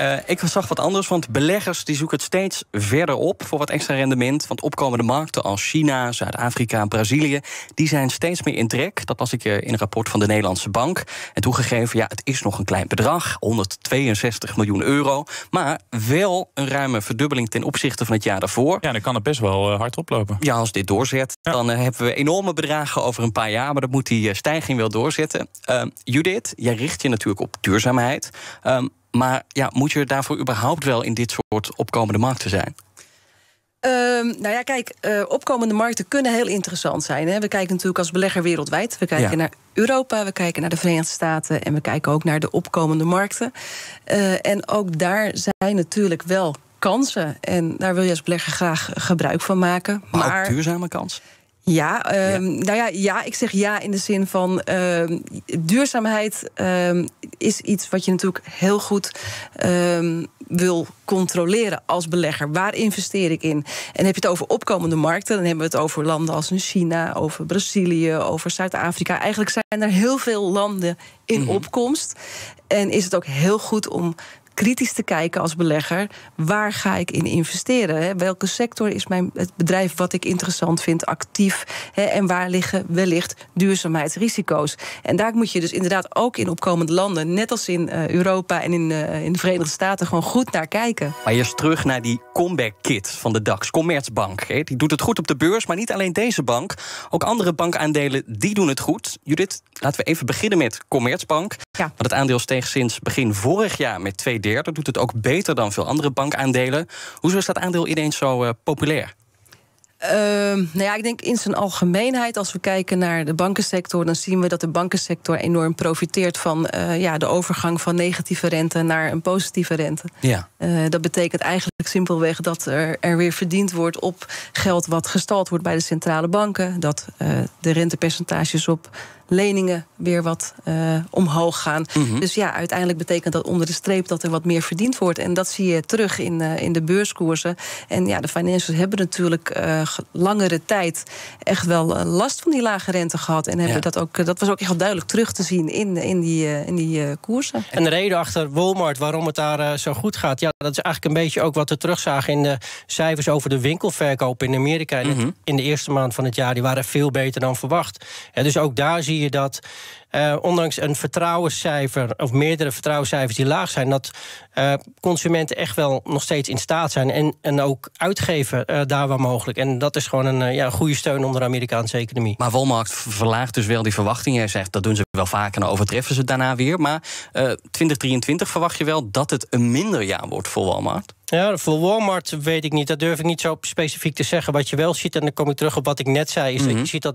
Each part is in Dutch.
Uh, ik zag wat anders, want beleggers die zoeken het steeds verder op voor wat extra rendement. Want opkomende markten als China, Zuid-Afrika, Brazilië, die zijn steeds meer in trek. Dat las ik in een rapport van de Nederlandse Bank. En toegegeven, ja, het is nog een klein bedrag, 162 miljoen euro. Maar wel een ruime verdubbeling ten opzichte van het jaar daarvoor. Ja, dan kan het best wel uh, hard oplopen. Ja, als dit doorzet, dan uh, hebben we enorme bedragen over een paar jaar. Maar dan moet die stijging wel doorzetten. Judith, jij richt je natuurlijk op duurzaamheid. Um, maar ja, moet je daarvoor überhaupt wel in dit soort opkomende markten zijn? Um, nou ja, kijk, uh, opkomende markten kunnen heel interessant zijn. Hè. We kijken natuurlijk als belegger wereldwijd. We kijken naar Europa, we kijken naar de Verenigde Staten en we kijken ook naar de opkomende markten. Uh, en ook daar zijn natuurlijk wel kansen. En daar wil je als belegger graag gebruik van maken. Maar, maar ook duurzame kansen? Ja, um, nou ja, ja, ik zeg ja in de zin van uh, duurzaamheid um, is iets wat je natuurlijk heel goed wil controleren als belegger. Waar investeer ik in? En heb je het over opkomende markten, dan hebben we het over landen als China, over Brazilië, over Zuid-Afrika. Eigenlijk zijn er heel veel landen in mm -hmm. opkomst. En is het ook heel goed om kritisch te kijken als belegger. Waar ga ik in investeren? Hè? Welke sector is mijn, het bedrijf wat ik interessant vind actief? Hè? En waar liggen wellicht duurzaamheidsrisico's? En daar moet je dus inderdaad ook in opkomende landen, net als in uh, Europa en in, uh, in de Verenigde Staten, gewoon goed naar kijken. Maar eerst terug naar die comeback kit van de DAX, Commerzbank. Hè? Die doet het goed op de beurs, maar niet alleen deze bank. Ook andere bankaandelen die doen het goed. Judith, laten we even beginnen met Commerzbank. Ja. Want het aandeel steeg sinds begin vorig jaar met twee derde. Doet het ook beter dan veel andere bankaandelen. Hoezo is dat aandeel ineens zo uh, populair? Uh, nou ja, ik denk in zijn algemeenheid, als we kijken naar de bankensector, dan zien we dat de bankensector enorm profiteert van uh, ja, de overgang van negatieve rente naar een positieve rente. Ja. Uh, dat betekent eigenlijk simpelweg dat er, er weer verdiend wordt op geld wat gestald wordt bij de centrale banken. Dat de rentepercentages op leningen weer wat omhoog gaan. Mm -hmm. Dus ja, uiteindelijk betekent dat onder de streep dat er wat meer verdiend wordt. En dat zie je terug in, in de beurskoersen. En ja, de financials hebben natuurlijk langere tijd echt wel last van die lage rente gehad. En hebben ja. dat ook, dat was ook echt duidelijk terug te zien in, in die, in die koersen. En de reden achter Walmart, waarom het daar zo goed gaat, ja, dat is eigenlijk een beetje ook wat we terugzagen in de cijfers over de winkelverkoop in Amerika. Mm -hmm. In de eerste maand van het jaar, die waren veel beter dan verwacht. Ja, dus ook daar zie je dat uh, ondanks een vertrouwenscijfer, of meerdere vertrouwenscijfers die laag zijn, dat uh, consumenten echt wel nog steeds in staat zijn en, en ook uitgeven uh, daar waar mogelijk. En dat is gewoon een ja, goede steun onder de Amerikaanse economie. Maar Walmart verlaagt dus wel die verwachtingen. Hij zegt dat doen ze wel vaker en overtreffen ze daarna weer. Maar 2023 verwacht je wel dat het een minder jaar wordt voor Walmart? Ja, voor Walmart weet ik niet. Dat durf ik niet zo specifiek te zeggen. Wat je wel ziet, en dan kom ik terug op wat ik net zei, is mm -hmm. dat je ziet dat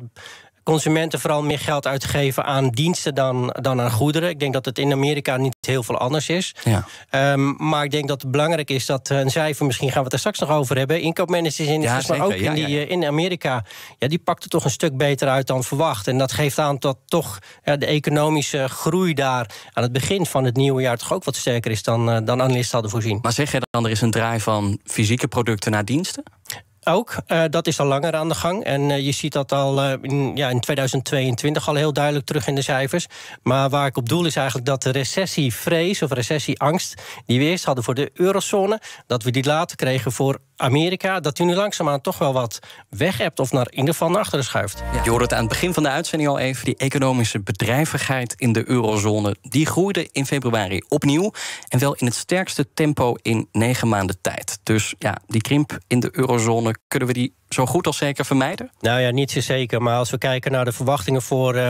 consumenten vooral meer geld uitgeven aan diensten dan, dan aan goederen. Ik denk dat het in Amerika niet heel veel anders is. Ja. Um, maar ik denk dat het belangrijk is dat een cijfer, misschien gaan we het er straks nog over hebben. Inkoopmanagers in ja, maar ook in, die, ja, in Amerika, ja, die pakte toch een stuk beter uit dan verwacht. En dat geeft aan dat toch de economische groei daar aan het begin van het nieuwe jaar toch ook wat sterker is dan, uh, dan analisten hadden voorzien. Maar zeg je dan, er is een draai van fysieke producten naar diensten? Ook, uh, dat is al langer aan de gang. En uh, je ziet dat al uh, in, ja, in 2022 al heel duidelijk terug in de cijfers. Maar waar ik op doel is eigenlijk dat de recessievrees of recessieangst... die we eerst hadden voor de eurozone... dat we die later kregen voor Amerika... dat die nu langzaamaan toch wel wat weg hebt of naar, in ieder geval naar achteren schuift. Je hoorde het aan het begin van de uitzending al even... die economische bedrijvigheid in de eurozone... die groeide in februari opnieuw. En wel in het sterkste tempo in negen maanden tijd. Dus ja, die krimp in de eurozone kunnen we die zo goed als zeker vermijden? Nou ja, niet zo zeker. Maar als we kijken naar de verwachtingen voor uh,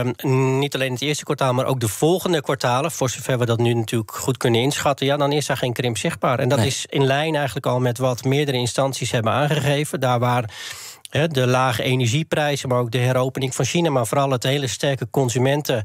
niet alleen het eerste kwartaal, maar ook de volgende kwartalen, voor zover we dat nu natuurlijk goed kunnen inschatten, ja, dan is daar geen krimp zichtbaar. En dat nee. is in lijn eigenlijk al met wat meerdere instanties hebben aangegeven. Daar waar de lage energieprijzen, maar ook de heropening van China, maar vooral het hele sterke consumenten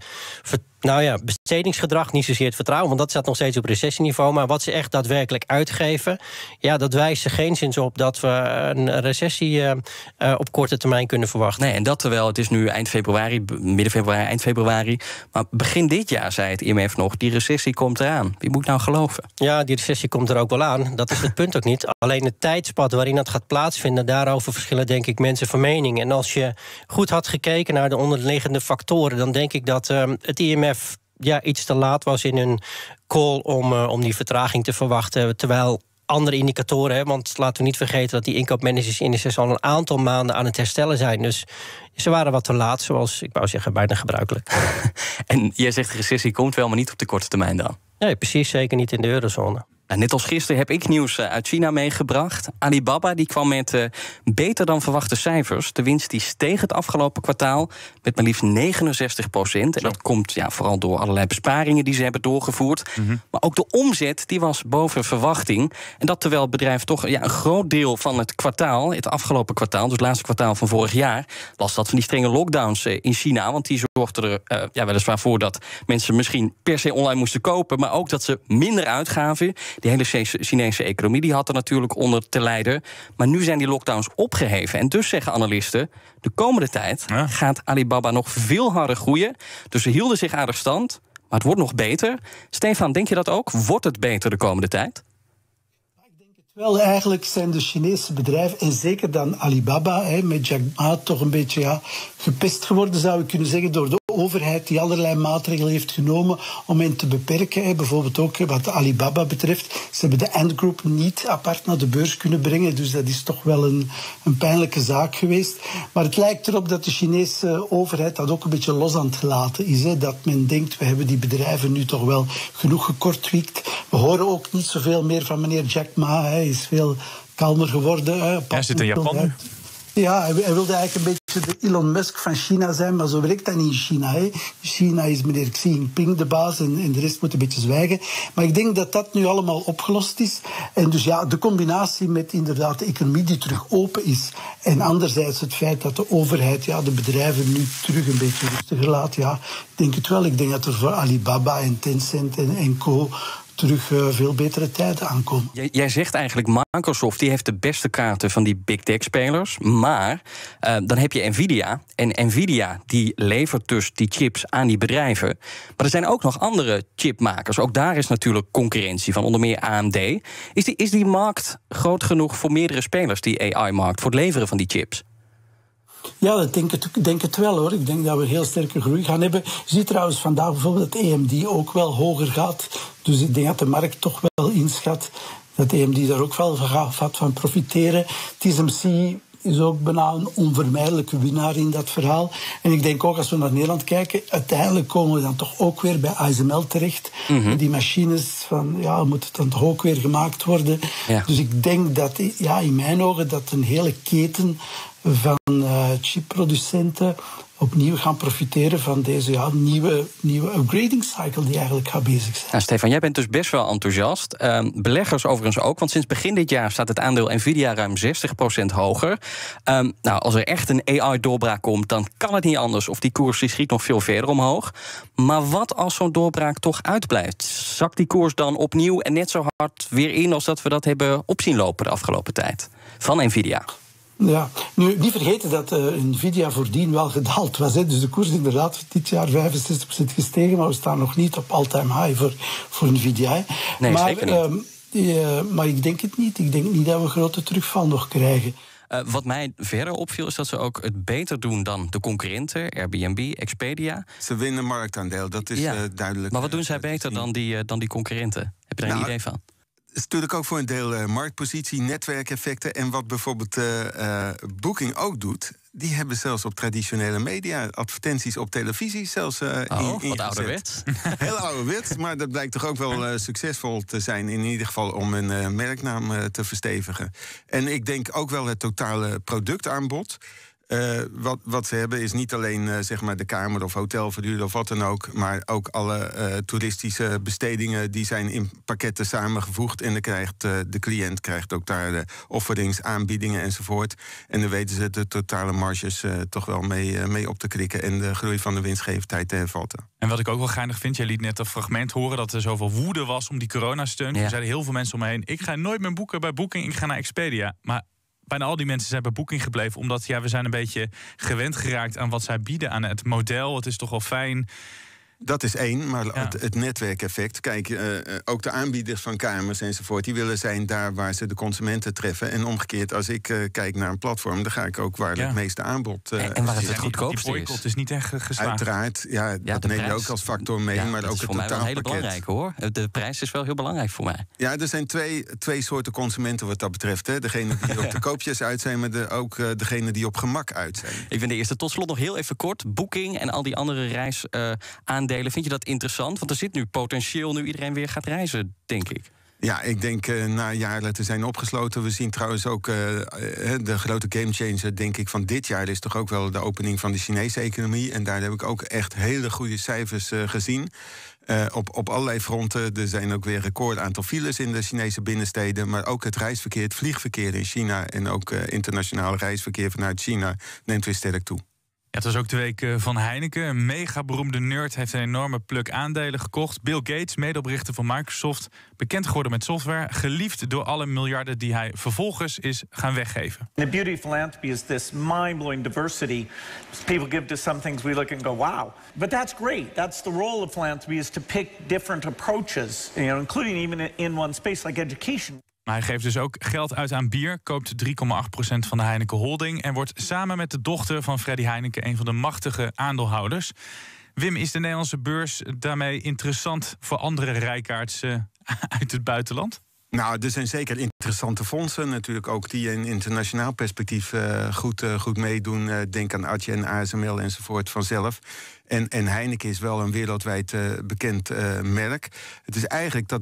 nou ja, bestedingsgedrag, niet zozeer het vertrouwen, want dat staat nog steeds op recessieniveau. Maar wat ze echt daadwerkelijk uitgeven, ja, dat wijst er geen zin op dat we een recessie uh, uh, op korte termijn kunnen verwachten. Nee, en dat terwijl het is nu eind februari, midden februari, eind februari. Maar begin dit jaar zei het IMF nog, die recessie komt eraan. Wie moet nou geloven? Ja, die recessie komt er ook wel aan. Dat is het punt ook niet. Alleen het tijdspad waarin dat gaat plaatsvinden, daarover verschillen denk ik mensen van mening. En als je goed had gekeken naar de onderliggende factoren, dan denk ik dat uh, het IMF ja, iets te laat was in hun call om, om die vertraging te verwachten. Terwijl andere indicatoren. Hè? Want laten we niet vergeten dat die inkoopmanagersindices al een aantal maanden aan het herstellen zijn. Dus ze waren wat te laat, zoals ik wou zeggen, bijna gebruikelijk. en jij zegt de recessie komt wel, maar niet op de korte termijn dan? Nee, precies, zeker niet in de eurozone. Nou, net als gisteren heb ik nieuws eh, uit China meegebracht. Alibaba die kwam met uh, beter dan verwachte cijfers. De winst die steeg het afgelopen kwartaal met maar liefst 69 procent. En dat komt ja, vooral door allerlei besparingen die ze hebben doorgevoerd. Mhm. Maar ook de omzet die was boven verwachting. En dat terwijl het bedrijf toch ja, een groot deel van het kwartaal, het afgelopen kwartaal, dus het laatste kwartaal van vorig jaar, last had van die strenge lockdowns uh, in China. Want die zorgden er ja, weliswaar voor dat mensen misschien per se online moesten kopen, maar ook dat ze minder uitgaven. Die hele Chinese economie die had er natuurlijk onder te lijden. Maar nu zijn die lockdowns opgeheven. En dus zeggen analisten, de komende tijd gaat Alibaba nog veel harder groeien. Dus ze hielden zich aardig stand. Maar het wordt nog beter. Stefan, denk je dat ook? Wordt het beter de komende tijd? Wel, eigenlijk zijn de Chinese bedrijven, en zeker dan Alibaba, hè, met Jack Ma, toch een beetje ja, gepest geworden, zou ik kunnen zeggen, door de overheid die allerlei maatregelen heeft genomen om hen te beperken. Bijvoorbeeld ook wat Alibaba betreft. Ze hebben de Ant Group niet apart naar de beurs kunnen brengen, dus dat is toch wel een, een pijnlijke zaak geweest. Maar het lijkt erop dat de Chinese overheid dat ook een beetje los aan het laten is. Hè. Dat men denkt, we hebben die bedrijven nu toch wel genoeg gekortwiekt. We horen ook niet zoveel meer van meneer Jack Ma. Hij is veel kalmer geworden. Hè. Hij zit in Japan Ja, hij, wilde eigenlijk een beetje de Elon Musk van China zijn, maar zo werkt dat niet in China. Hè. China is meneer Xi Jinping de baas en, de rest moet een beetje zwijgen. Maar ik denk dat dat nu allemaal opgelost is. En dus ja, de combinatie met inderdaad de economie die terug open is en anderzijds het feit dat de overheid ja, de bedrijven nu terug een beetje rustiger laat. Ja, ik denk het wel. Ik denk dat er voor Alibaba en Tencent en, en co terug uh, veel betere tijden aankomen. Jij, jij, zegt eigenlijk Microsoft die heeft de beste kaarten van die big tech spelers, maar uh, dan heb je Nvidia en Nvidia die levert dus die chips aan die bedrijven. Maar er zijn ook nog andere chipmakers. Ook daar is natuurlijk concurrentie van onder meer AMD. Is die, is die markt groot genoeg voor meerdere spelers, die AI-markt, voor het leveren van die chips? Ja, dat denk ik denk het wel hoor. Ik denk dat we heel sterke groei gaan hebben. Je ziet trouwens vandaag bijvoorbeeld dat AMD ook wel hoger gaat. Dus ik denk dat de markt toch wel inschat dat AMD daar ook wel gaat van profiteren. TSMC is ook bijna een onvermijdelijke winnaar in dat verhaal. En ik denk ook als we naar Nederland kijken, uiteindelijk komen we dan toch ook weer bij ASML terecht. Mhm. Die machines van, ja, moeten dan toch ook weer gemaakt worden. Dus ik denk dat, ja, in mijn ogen, dat een hele keten van uh, chipproducenten opnieuw gaan profiteren van deze ja, nieuwe, nieuwe upgrading cycle die eigenlijk gaat bezig zijn. Nou, Stefan, jij bent dus best wel enthousiast. Uh, beleggers overigens ook, want sinds begin dit jaar staat het aandeel Nvidia ruim 60% hoger. Um, nou, als er echt een AI-doorbraak komt, dan kan het niet anders. Of die koers schiet nog veel verder omhoog. Maar wat als zo'n doorbraak toch uitblijft? Zakt die koers dan opnieuw en net zo hard weer in als dat we dat hebben opzien lopen de afgelopen tijd? Van Nvidia. Ja, nu niet vergeten dat uh, Nvidia voordien wel gedaald was. Hè. Dus de koers is inderdaad dit jaar 65% gestegen, maar we staan nog niet op all-time high voor, voor Nvidia. Nee, maar, zeker niet. Uh, maar ik denk het niet. Ik denk niet dat we grote terugval nog krijgen. Uh, wat mij verder opviel is dat ze ook het beter doen dan de concurrenten, Airbnb, Expedia. Ze winnen marktaandeel, dat is ja. duidelijk. Maar wat doen zij beter dan die, dan die concurrenten? Heb je daar nou, een idee van? Is natuurlijk ook voor een deel uh, marktpositie, netwerkeffecten. En wat bijvoorbeeld uh, Booking ook doet, die hebben zelfs op traditionele media advertenties op televisie zelfs uh, oh, in, wat ouderwets. Heel ouderwets, maar dat blijkt toch ook wel succesvol te zijn... in ieder geval om een merknaam te verstevigen. En ik denk ook wel het totale productaanbod... Uh, wat, wat ze hebben is niet alleen uh, zeg maar de kamer of hotelverhuur of wat dan ook, maar ook alle uh, toeristische bestedingen die zijn in pakketten samengevoegd. En dan krijgt de cliënt krijgt ook daar de offerings, aanbiedingen enzovoort. En dan weten ze de totale marges toch wel mee, mee op te krikken en de groei van de winstgevendheid te hervatten. En wat ik ook wel geinig vind, jij liet net een fragment horen dat er zoveel woede was om die coronasteun. Ja. Er zeiden heel veel mensen om me heen: ik ga nooit meer boeken bij Booking, ik ga naar Expedia. Maar bijna al die mensen zijn bij Booking gebleven. Omdat ja, we zijn een beetje gewend geraakt aan wat zij bieden aan het model. Het is toch wel fijn. Dat is één, maar het, het, netwerkeffect. Kijk, uh, ook de aanbieders van kamers enzovoort, die willen zijn daar waar ze de consumenten treffen. En omgekeerd, als ik uh, kijk naar een platform, dan ga ik ook waar ja. het meeste aanbod. Uh, en, en waar het het goedkoopste die boycott is. niet echt geslaagd. Uiteraard, ja, ja dat neem je ook als factor mee. maar ook is het voor mij wel een hele belangrijke hoor. De prijs is wel heel belangrijk voor mij. Ja, er zijn twee, twee soorten consumenten wat dat betreft. Hè. Degene die op de koopjes uit zijn, maar de, ook uh, degene die op gemak uit zijn. Ik ben de eerste. Tot slot nog heel even kort. Booking en al die andere reisaandelen. Vind je dat interessant? Want er zit nu potentieel nu iedereen weer gaat reizen, denk ik. Ja, ik denk uh, na jaren te zijn opgesloten. We zien trouwens ook uh, de grote gamechanger, denk ik, van dit jaar is toch ook wel de opening van de Chinese economie. En daar heb ik ook echt hele goede cijfers gezien. op, op allerlei fronten. Er zijn ook weer record aantal files in de Chinese binnensteden. Maar ook het reisverkeer, het vliegverkeer in China en ook internationaal reisverkeer vanuit China neemt weer sterk toe het was ook de week eh, van Heineken. Een mega beroemde nerd heeft een enorme pluk aandelen gekocht. Bill Gates, medeoprichter van Microsoft, bekend geworden met software, geliefd door alle miljarden die hij vervolgens is gaan weggeven. The beauty of philanthropy is this mind-blowing diversity. People give to some things we look and go, wow. But that's great. That's the role of philanthropy is to pick different approaches, you know, including even in one space like education. Maar hij geeft dus ook geld uit aan bier, koopt 3,8% van de Heineken Holding... en wordt samen met de dochter van Freddy Heineken een van de machtige aandeelhouders. Wim, is de Nederlandse beurs daarmee interessant voor andere rijkaards uit het buitenland? Nou, er zijn zeker interessante fondsen natuurlijk ook die in internationaal perspectief uh, goed, uh, goed meedoen. Uh, denk aan Adje en ASML enzovoort vanzelf. En, en Heineken is wel een wereldwijd bekend merk. Het is eigenlijk dat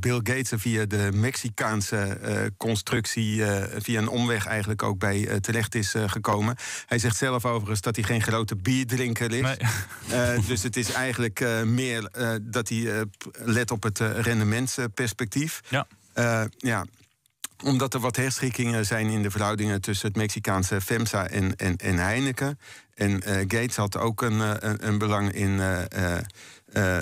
Bill Gates er via de Mexicaanse constructie, via een omweg eigenlijk ook bij terecht is gekomen. Hij zegt zelf overigens dat hij geen grote bierdrinker is. Nee. dus het is eigenlijk meer dat hij let op het rendementsperspectief. Ja. Ja, omdat er wat herschikkingen zijn in de verhoudingen tussen het Mexicaanse FEMSA en, en, en Heineken. En uh, Gates had ook een, een, een belang in. Uh, uh,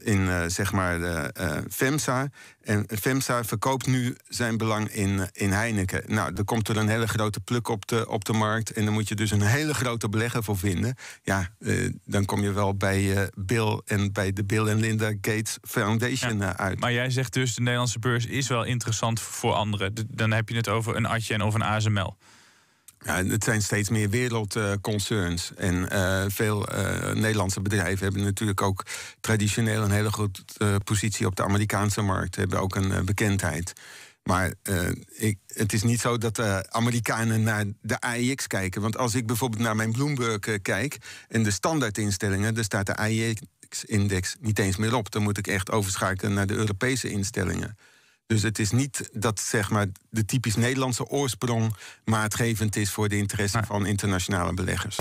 in uh, zeg maar FEMSA. En FEMSA verkoopt nu zijn belang in, in Heineken. Nou, er komt er een hele grote pluk op de, op de markt. En dan moet je dus een hele grote belegger voor vinden. Ja, dan kom je wel bij Bill en bij de Bill en Linda Gates Foundation ja, uit. Maar jij zegt dus de Nederlandse beurs is wel interessant voor anderen. Dan heb je het over een Atje of een ASML. Ja, het zijn steeds meer wereldconcerns. En uh, veel uh, Nederlandse bedrijven hebben natuurlijk ook traditioneel een hele goede positie op de Amerikaanse markt. Hebben ook een bekendheid. Maar ik, het is niet zo dat de Amerikanen naar de AIX kijken. Want als ik bijvoorbeeld naar mijn Bloomberg kijk en de standaardinstellingen, daar staat de AIX-index niet eens meer op. Dan moet ik echt overschakelen naar de Europese instellingen. Dus het is niet dat zeg maar, de typisch Nederlandse oorsprong maatgevend is voor de interesse van internationale beleggers.